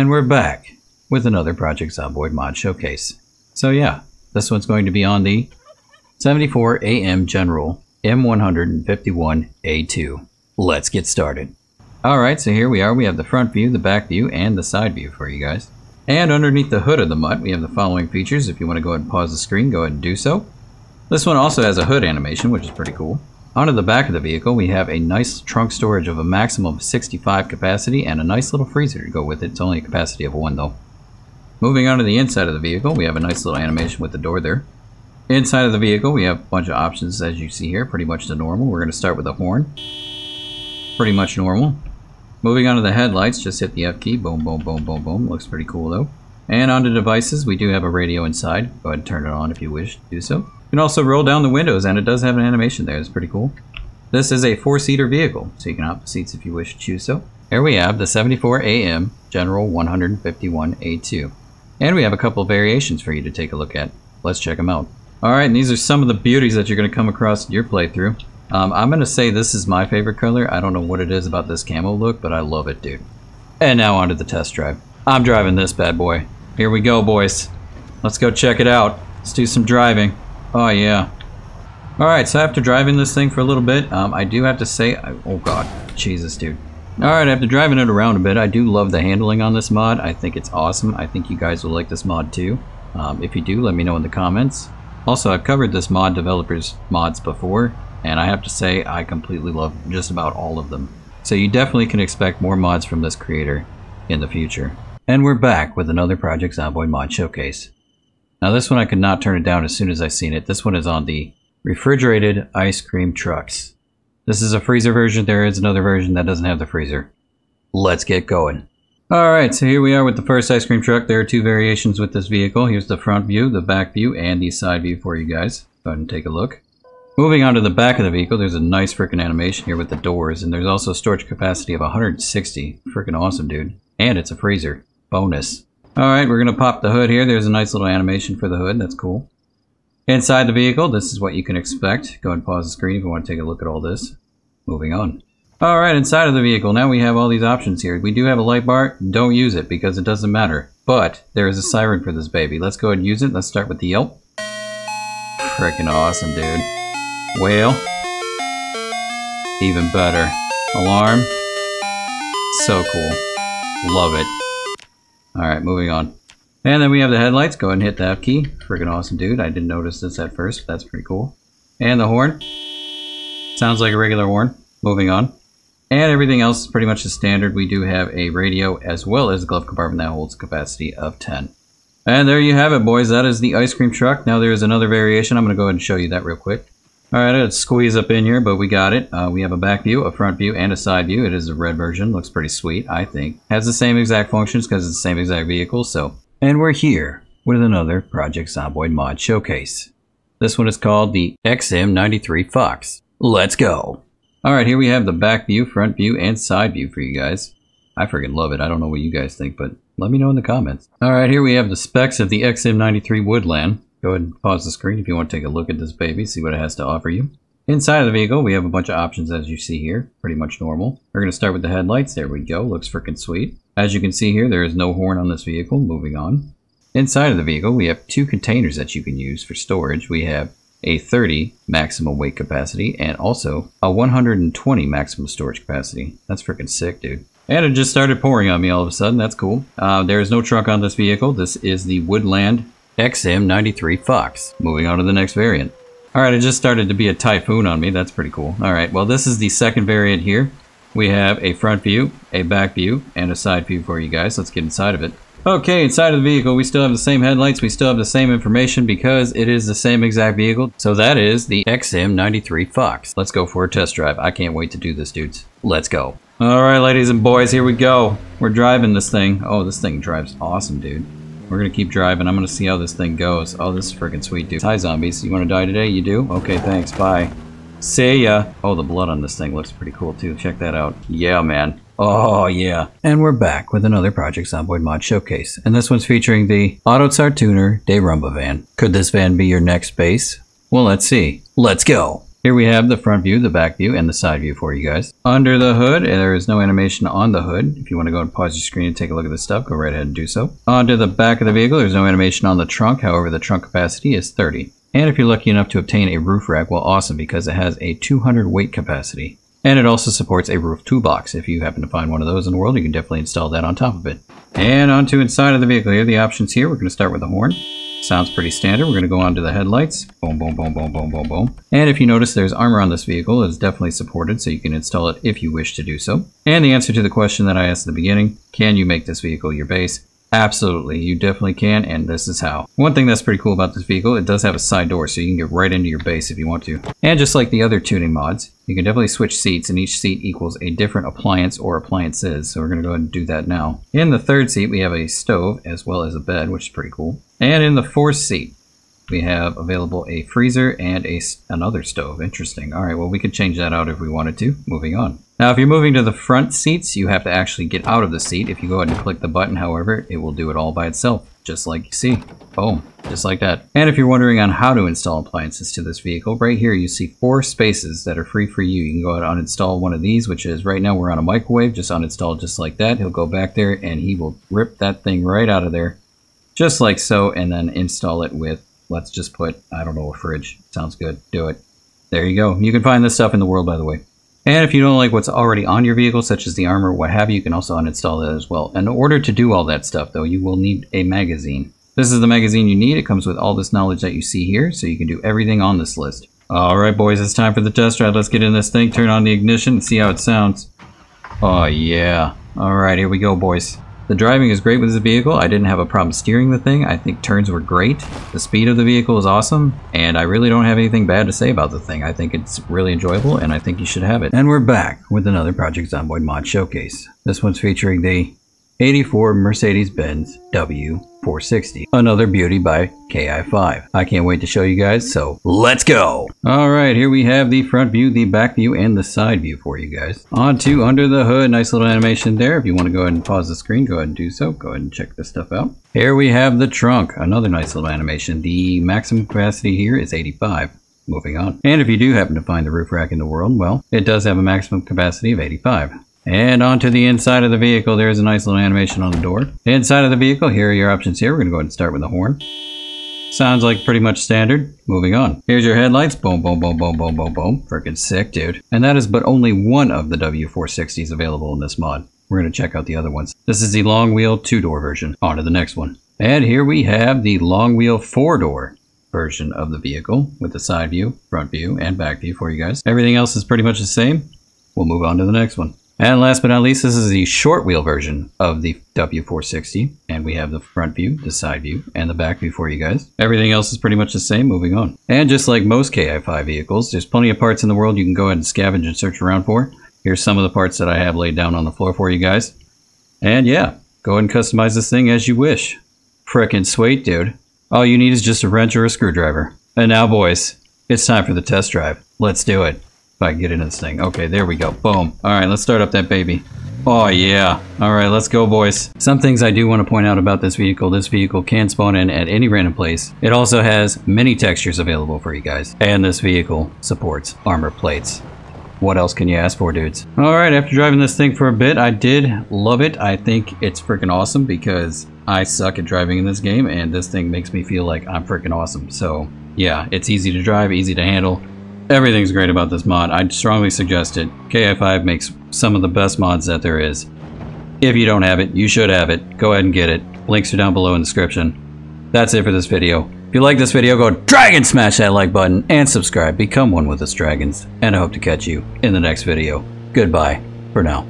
And we're back with another Project Zomboid mod showcase. So yeah, this one's going to be on the 74 AM General M151A2. Let's get started. Alright, so here we are. We have the front view, the back view, and the side view for you guys. And underneath the hood of the mutt, we have the following features. If you want to go ahead and pause the screen, go ahead and do so. This one also has a hood animation, which is pretty cool. Onto the back of the vehicle, we have a nice trunk storage of a maximum of 65 capacity and a nice little freezer to go with it. It's only a capacity of 1 though. Moving on to the inside of the vehicle, we have a nice little animation with the door there. Inside of the vehicle, we have a bunch of options as you see here, pretty much the normal. We're going to start with the horn. Pretty much normal. Moving on to the headlights, just hit the F key. Boom, boom, boom, boom, boom. Looks pretty cool though. And on to devices, we do have a radio inside. Go ahead and turn it on if you wish to do so. You can also roll down the windows and it does have an animation there. It's pretty cool. This is a four-seater vehicle, so you can opt the seats if you wish to choose so. Here we have the 74 AM General 151A2. And we have a couple variations for you to take a look at. Let's check them out. Alright, and these are some of the beauties that you're going to come across in your playthrough. Um, I'm going to say this is my favorite color. I don't know what it is about this camo look, but I love it, dude. And now onto the test drive. I'm driving this bad boy. Here we go, boys. Let's go check it out. Let's do some driving. Oh, yeah. Alright, so after driving this thing for a little bit, um, I do have to say... oh, God. Jesus, dude. Alright, after driving it around a bit, I do love the handling on this mod. I think it's awesome. I think you guys will like this mod too. Um, if you do, let me know in the comments. Also, I've covered this mod developers mods before, and I have to say I completely love just about all of them. So you definitely can expect more mods from this creator in the future. And we're back with another Project Zomboid mod showcase. Now this one I could not turn it down as soon as I seen it. This one is on the refrigerated ice cream trucks. This is a freezer version. There is another version that doesn't have the freezer. Let's get going. Alright, so here we are with the first ice cream truck. There are two variations with this vehicle. Here's the front view, the back view, and the side view for you guys. Go ahead and take a look. Moving on to the back of the vehicle, there's a nice freaking animation here with the doors, and there's also storage capacity of 160. Freaking awesome, dude. And it's a freezer. Bonus. Alright, we're going to pop the hood here. There's a nice little animation for the hood. That's cool. Inside the vehicle, this is what you can expect. Go and pause the screen if you want to take a look at all this. Moving on. Alright, inside of the vehicle, now we have all these options here. We do have a light bar. Don't use it because it doesn't matter. But there is a siren for this baby. Let's go ahead and use it. Let's start with the Yelp. Freaking awesome, dude. Wail. Even better. Alarm. So cool. Love it. Alright, moving on. And then we have the headlights. Go ahead and hit the F key. Freaking awesome, dude. I didn't notice this at first, but that's pretty cool. And the horn. Sounds like a regular horn. Moving on. And everything else is pretty much the standard. We do have a radio as well as a glove compartment that holds a capacity of 10. And there you have it, boys. That is the ice cream truck. Now there is another variation. I'm going to go ahead and show you that real quick. Alright, let's squeeze up in here, but we got it. Uh, we have a back view, a front view, and a side view. It is a red version. Looks pretty sweet, I think. Has the same exact functions because it's the same exact vehicle, so... And we're here with another Project Zomboid mod showcase. This one is called the XM93 Fox. Let's go! Alright, here we have the back view, front view, and side view for you guys. I freaking love it. I don't know what you guys think, but let me know in the comments. Alright, here we have the specs of the XM93 Woodland. Go ahead and pause the screen if you want to take a look at this baby, see what it has to offer you. Inside of the vehicle, we have a bunch of options as you see here, pretty much normal. We're going to start with the headlights. There we go. Looks freaking sweet. As you can see here, there is no horn on this vehicle. Moving on. Inside of the vehicle, we have two containers that you can use for storage. We have a 30 maximum weight capacity and also a 120 maximum storage capacity. That's freaking sick, dude. And it just started pouring on me all of a sudden. That's cool. Uh, there is no trunk on this vehicle. This is the Woodland XM93 Fox. Moving on to the next variant. Alright, it just started to be a typhoon on me. That's pretty cool. Alright, well this is the second variant here. We have a front view, a back view, and a side view for you guys. Let's get inside of it. Okay, inside of the vehicle, we still have the same headlights. We still have the same information because it is the same exact vehicle. So that is the XM93 Fox. Let's go for a test drive. I can't wait to do this, dudes. Let's go. Alright, ladies and boys, here we go. We're driving this thing. Oh, this thing drives awesome, dude. We're gonna keep driving. I'm gonna see how this thing goes. Oh, this is freaking sweet, dude. Hi, zombies. You wanna die today? You do? Okay, thanks. Bye. See ya. Oh, the blood on this thing looks pretty cool, too. Check that out. Yeah, man. Oh, yeah. And we're back with another Project Zomboid mod showcase. And this one's featuring the Autotsar Tuner De Rumba van. Could this van be your next base? Well, let's see. Let's go. Here we have the front view, the back view, and the side view for you guys. Under the hood, there is no animation on the hood. If you want to go and pause your screen and take a look at this stuff, go right ahead and do so. Onto the back of the vehicle, there's no animation on the trunk. However, the trunk capacity is 30. And if you're lucky enough to obtain a roof rack, well, awesome, because it has a 200 weight capacity. And it also supports a roof toolbox. If you happen to find one of those in the world, you can definitely install that on top of it. And onto inside of the vehicle here, the options here, we're going to start with the horn. Sounds pretty standard. We're going to go on to the headlights. Boom, boom, boom, boom, boom, boom, boom. And if you notice, there's armor on this vehicle. It's definitely supported, so you can install it if you wish to do so. And the answer to the question that I asked at the beginning, can you make this vehicle your base? Absolutely, you definitely can, and this is how. One thing that's pretty cool about this vehicle, it does have a side door, so you can get right into your base if you want to. And just like the other tuning mods, you can definitely switch seats, and each seat equals a different appliance or appliances, so we're going to go ahead and do that now. In the third seat, we have a stove, as well as a bed, which is pretty cool. And in the fourth seat, we have available a freezer and a, another stove. Interesting. All right, well, we could change that out if we wanted to. Moving on. Now, if you're moving to the front seats, you have to actually get out of the seat. If you go ahead and click the button, however, it will do it all by itself, just like you see. Boom, just like that. And if you're wondering on how to install appliances to this vehicle, right here you see four spaces that are free for you. You can go ahead and uninstall one of these, which is right now we're on a microwave. Just uninstall just like that. He'll go back there and he will rip that thing right out of there, just like so, and then install it with Let's just put, I don't know, a fridge. Sounds good. Do it. There you go. You can find this stuff in the world, by the way. And if you don't like what's already on your vehicle, such as the armor, what have you, you can also uninstall that as well. In order to do all that stuff, though, you will need a magazine. This is the magazine you need. It comes with all this knowledge that you see here, so you can do everything on this list. Alright, boys, it's time for the test drive. Let's get in this thing, turn on the ignition, and see how it sounds. Oh, yeah. Alright, here we go, boys. The driving is great with this vehicle. I didn't have a problem steering the thing. I think turns were great. The speed of the vehicle is awesome. And I really don't have anything bad to say about the thing. I think it's really enjoyable and I think you should have it. And we're back with another Project Zomboid mod showcase. This one's featuring the 84 Mercedes-Benz W460. Another beauty by KI5. I can't wait to show you guys, so let's go! Alright, here we have the front view, the back view, and the side view for you guys. On to under the hood, nice little animation there. If you want to go ahead and pause the screen, go ahead and do so. Go ahead and check this stuff out. Here we have the trunk, another nice little animation. The maximum capacity here is 85 moving on. And if you do happen to find the roof rack in the world, well, it does have a maximum capacity of 85. And onto the inside of the vehicle, there's a nice little animation on the door. Inside of the vehicle, here are your options here. We're to go ahead and start with the horn. Sounds like pretty much standard. Moving on. Here's your headlights. Boom, boom, boom, boom, boom, boom, boom. Freaking sick, dude. And that is but only one of the W460s available in this mod. We're going to check out the other ones. This is the long wheel two-door version. On to the next one. And here we have the long wheel four-door version of the vehicle with the side view, front view, and back view for you guys. Everything else is pretty much the same. We'll move on to the next one. And last but not least, this is the short wheel version of the W460. And we have the front view, the side view, and the back view for you guys. Everything else is pretty much the same, moving on. And just like most KI5 vehicles, there's plenty of parts in the world you can go ahead and scavenge and search around for. Here's some of the parts that I have laid down on the floor for you guys. And yeah, go ahead and customize this thing as you wish. Frickin' sweet, dude. All you need is just a wrench or a screwdriver. And now, boys, it's time for the test drive. Let's do it. If I can get into this thing. Okay, there we go. Boom. All right, let's start up that baby. Oh, yeah. All right, let's go, boys. Some things I do want to point out about this vehicle. This vehicle can spawn in at any random place. It also has many textures available for you guys. And this vehicle supports armor plates. What else can you ask for, dudes? All right, after driving this thing for a bit, I did love it. I think it's freaking awesome because I suck at driving in this game, and this thing makes me feel like I'm freaking awesome. So, yeah, it's easy to drive, easy to handle. Everything's great about this mod. I'd strongly suggest it. KI5 makes some of the best mods that there is. If you don't have it, you should have it. Go ahead and get it. Links are down below in the description. That's it for this video. If you like this video, go dragon smash that like button and subscribe. Become one with us dragons. And I hope to catch you in the next video. Goodbye for now.